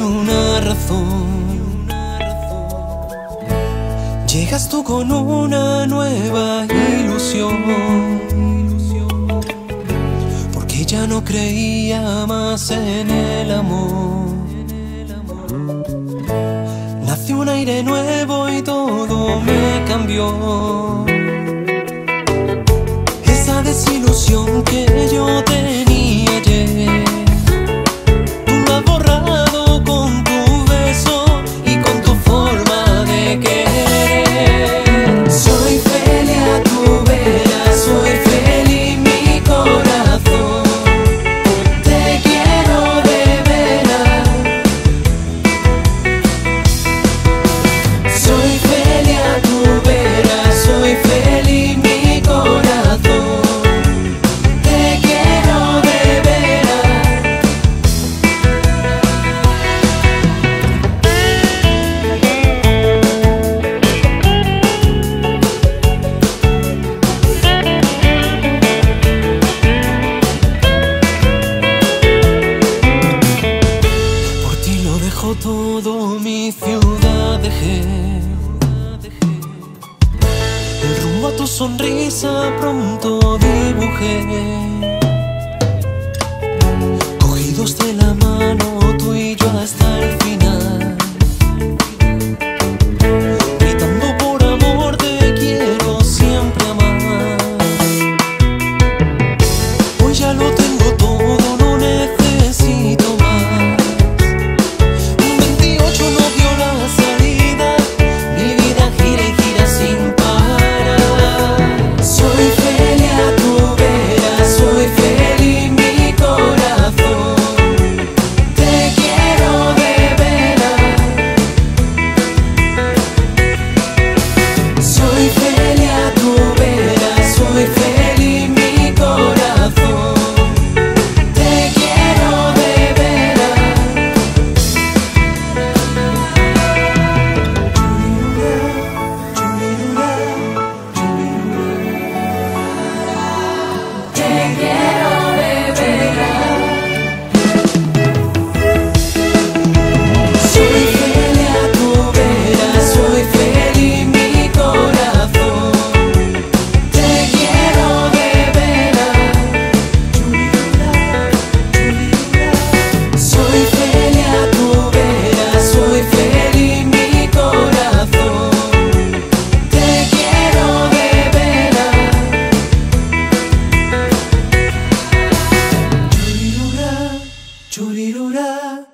una razón. Llegas tú con una nueva ilusión. Porque ya no creía más en el amor. Nació un aire nuevo y todo me cambió. Esa desilusión que sonrisa pronto dibujé. Churirura.